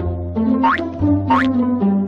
Oink, oink, oink.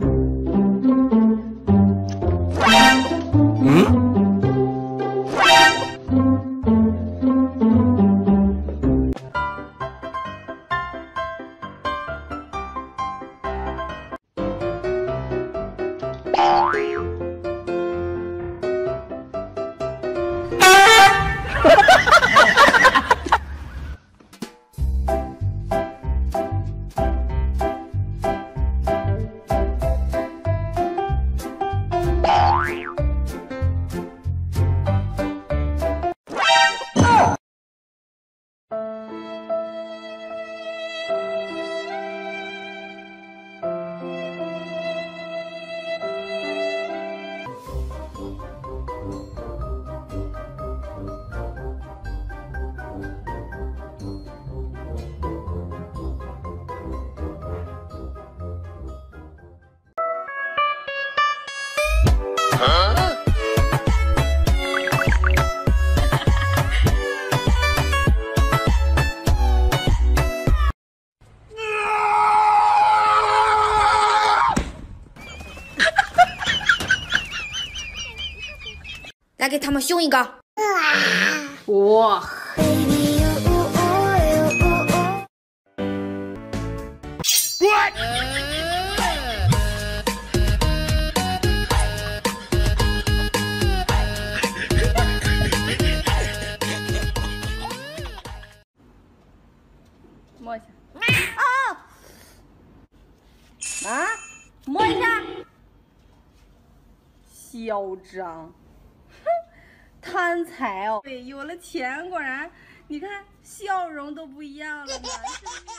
给他们凶一个！哇！摸一下。啊，摸一下。嚣张，哼，贪财哦。对，有了钱果然，你看笑容都不一样了呢，是不是？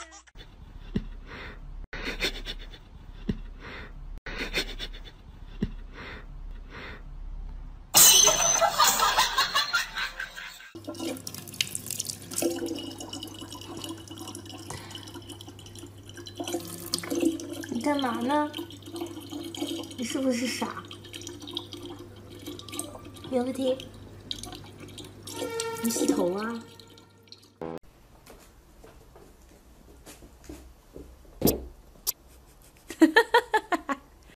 你干嘛呢？你是不是傻？有问题，洗头啊？